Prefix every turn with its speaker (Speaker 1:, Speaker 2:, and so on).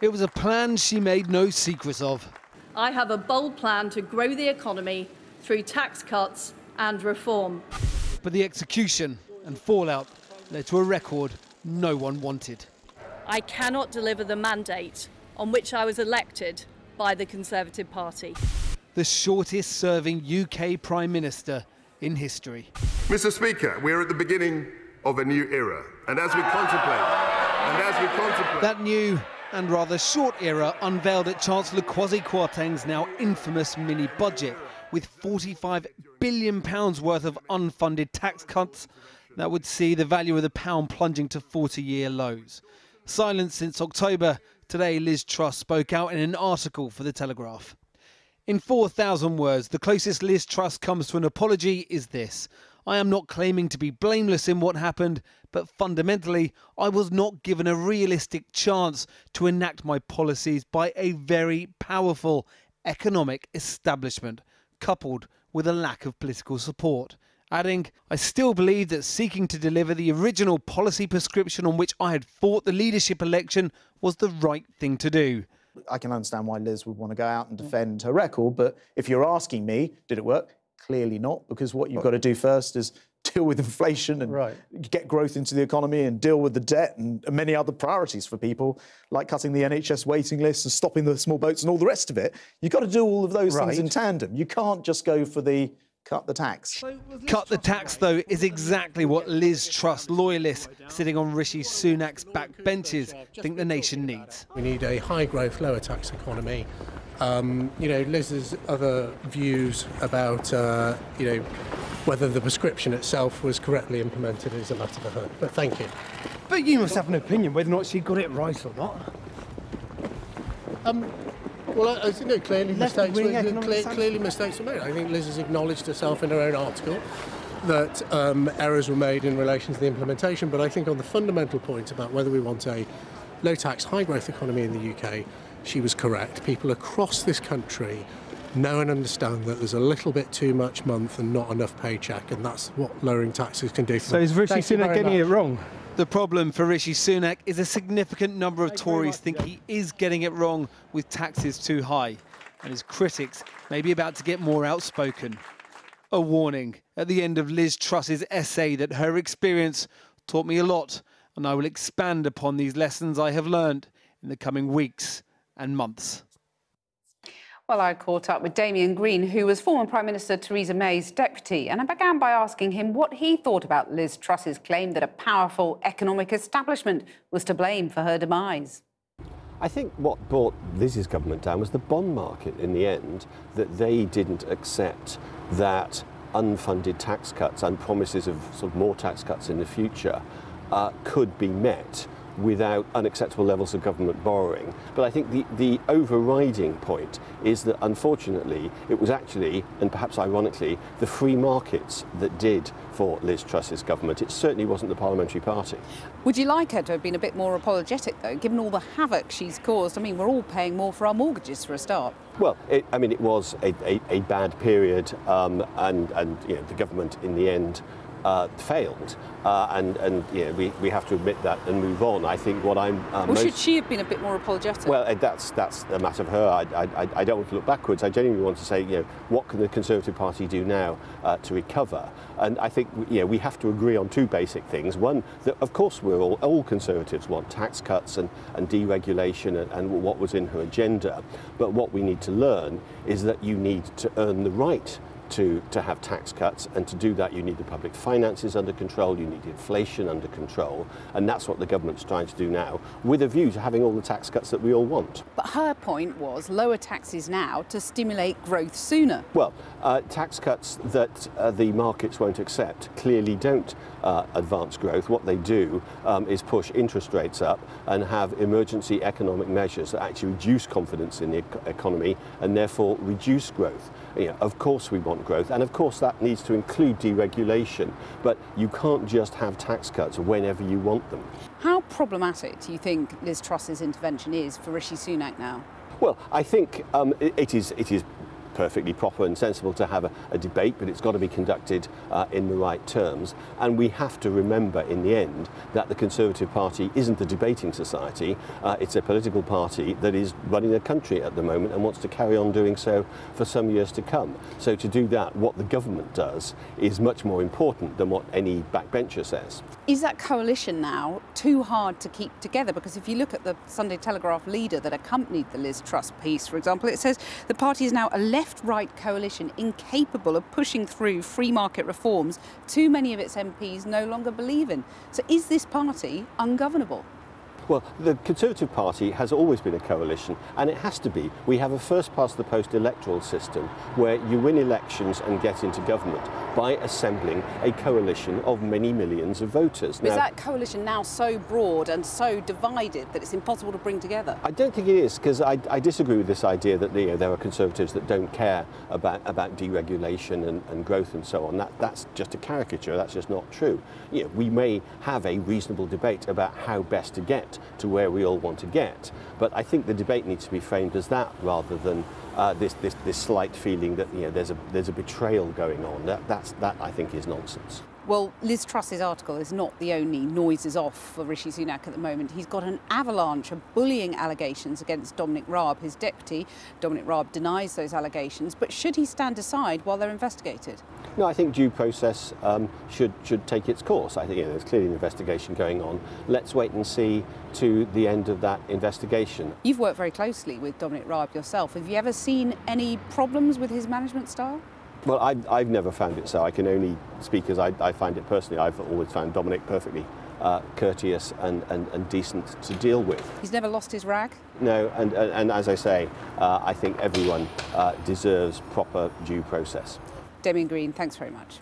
Speaker 1: It was a plan she made no secret of.
Speaker 2: I have a bold plan to grow the economy through tax cuts and reform.
Speaker 1: But the execution and fallout led to a record no one wanted.
Speaker 2: I cannot deliver the mandate on which I was elected by the Conservative Party.
Speaker 1: The shortest serving UK Prime Minister in history.
Speaker 3: Mr. Speaker, we're at the beginning of a new era. And as we contemplate, and as we contemplate.
Speaker 1: That new and rather short era unveiled at Chancellor Kwasi Kwarteng's now infamous mini budget with 45 billion pounds worth of unfunded tax cuts that would see the value of the pound plunging to 40 year lows. Silence since October, today Liz Truss spoke out in an article for The Telegraph. In 4,000 words, the closest Liz Truss comes to an apology is this. I am not claiming to be blameless in what happened, but fundamentally, I was not given a realistic chance to enact my policies by a very powerful economic establishment, coupled with a lack of political support. Adding, I still believe that seeking to deliver the original policy prescription on which I had fought the leadership election was the right thing to do.
Speaker 4: I can understand why Liz would want to go out and mm. defend her record, but if you're asking me, did it work? Clearly not, because what you've got to do first is deal with inflation and right. get growth into the economy and deal with the debt and many other priorities for people, like cutting the NHS waiting list and stopping the small boats and all the rest of it. You've got to do all of those right. things in tandem. You can't just go for the cut the tax.
Speaker 1: Cut the tax, though, is exactly what Liz Truss loyalists sitting on Rishi Sunak's back benches think the nation needs.
Speaker 5: We need a high growth, lower tax economy. Um, you know, Liz's other views about, uh, you know, whether the prescription itself was correctly implemented is a matter for her. But thank you.
Speaker 6: But you must have an opinion whether or not she got it right or not.
Speaker 5: Um, well, I, you know, clearly mistakes, were, clear, clearly mistakes were made. I think Liz has acknowledged herself in her own article that um, errors were made in relation to the implementation. But I think on the fundamental point about whether we want a low tax, high growth economy in the UK, she was correct. People across this country know and understand that there's a little bit too much month and not enough paycheck, and that's what lowering taxes can do for
Speaker 6: so
Speaker 5: them.
Speaker 6: So is Rishi Sunak getting much. it wrong?
Speaker 1: The problem for Rishi Sunak is a significant number of Tories think he is getting it wrong with taxes too high, and his critics may be about to get more outspoken. A warning at the end of Liz Truss's essay that her experience taught me a lot, and I will expand upon these lessons I have learned in the coming weeks and months.
Speaker 7: Well, I caught up with Damian Green, who was former Prime Minister Theresa May's deputy, and I began by asking him what he thought about Liz Truss's claim that a powerful economic establishment was to blame for her demise.
Speaker 8: I think what brought Liz's government down was the bond market in the end, that they didn't accept that unfunded tax cuts and promises of sort of more tax cuts in the future uh, could be met without unacceptable levels of government borrowing. But I think the, the overriding point is that unfortunately it was actually, and perhaps ironically, the free markets that did for Liz Truss's government. It certainly wasn't the parliamentary party.
Speaker 7: Would you like her to have been a bit more apologetic though, given all the havoc she's caused? I mean, we're all paying more for our mortgages for a start.
Speaker 8: Well, it, I mean, it was a, a, a bad period, um, and, and you know, the government in the end uh, failed. Uh, and and you know, we, we have to admit that and move on. I think what I'm.
Speaker 7: Uh, well, should she have been a bit more apologetic?
Speaker 8: Well, uh, that's that's a matter of her. I, I, I don't want to look backwards. I genuinely want to say, you know, what can the Conservative Party do now uh, to recover? And I think you know, we have to agree on two basic things. One, that of course we're all, all Conservatives want tax cuts and, and deregulation and, and what was in her agenda. But what we need to learn is that you need to earn the right to, to have tax cuts, and to do that you need the public finances under control, you need inflation under control, and that's what the government's trying to do now, with a view to having all the tax cuts that we all want.
Speaker 7: But her point was lower taxes now to stimulate growth sooner.
Speaker 8: Well, uh, tax cuts that uh, the markets won't accept clearly don't uh, advance growth. What they do um, is push interest rates up and have emergency economic measures that actually reduce confidence in the economy and therefore reduce growth. You know, of course we want growth and of course that needs to include deregulation, but you can't just have tax cuts whenever you want them.
Speaker 7: How problematic do you think Liz Truss's intervention is for Rishi Sunak now?
Speaker 8: Well, I think um, it, it is it is perfectly proper and sensible to have a, a debate, but it's got to be conducted uh, in the right terms. And we have to remember in the end that the Conservative Party isn't a debating society. Uh, it's a political party that is running a country at the moment and wants to carry on doing so for some years to come. So to do that, what the government does is much more important than what any backbencher says.
Speaker 7: Is that coalition now too hard to keep together? Because if you look at the Sunday Telegraph leader that accompanied the Liz Truss piece, for example, it says the party is now a left-right coalition incapable of pushing through free market reforms too many of its MPs no longer believe in. So is this party ungovernable?
Speaker 8: Well, the Conservative Party has always been a coalition, and it has to be. We have a first past the post electoral system where you win elections and get into government by assembling a coalition of many millions of voters.
Speaker 7: Now, is that coalition now so broad and so divided that it's impossible to bring together?
Speaker 8: I don't think it is, because I, I, disagree with this idea that you know, there are Conservatives that don't care about, about deregulation and, and growth and so on. That, that's just a caricature, that's just not true. You know, we may have a reasonable debate about how best to get to where we all want to get. But I think the debate needs to be framed as that rather than uh, this, this, this slight feeling that you know, there's, a, there's a betrayal going on. That, that's, that, I think, is nonsense.
Speaker 7: Well, Liz Truss's article is not the only noises off for Rishi Sunak at the moment. He's got an avalanche of bullying allegations against Dominic Raab, his deputy. Dominic Raab denies those allegations, but should he stand aside while they're investigated?
Speaker 8: No, I think due process um, should should take its course. I think you know, there's clearly an investigation going on. Let's wait and see to the end of that investigation.
Speaker 7: You've worked very closely with Dominic Raab yourself. Have you ever seen any problems with his management style?
Speaker 8: Well, I, I've never found it so. I can only speak as I, I find it personally. I've always found Dominic perfectly uh, courteous and, and, and, decent to deal with.
Speaker 7: He's never lost his rag?
Speaker 8: No, and, and, and as I say, uh, I think everyone uh, deserves proper due process.
Speaker 7: Damian Green, thanks very much.